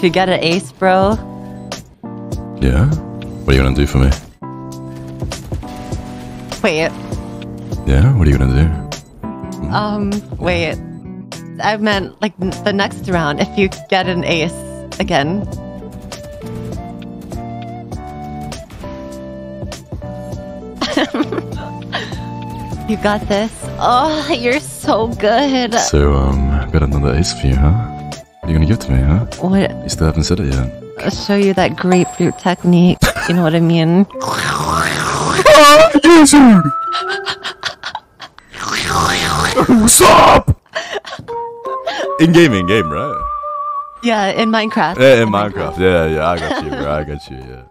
if you get an ace, bro. Yeah? What are you gonna do for me? Wait, Yeah? What are you gonna do? um, wait. I meant like the next round. If you get an ace again. you got this. Oh, you're so good. So, um, got another ace for you, huh? What are you gonna give to me, huh? What? You still haven't said it yet. I'll show you that grapefruit technique. You know what I mean? What's up? In game, in game, right? Yeah, in Minecraft. Yeah, in Minecraft. Yeah, yeah, I got you, bro. I got you, yeah.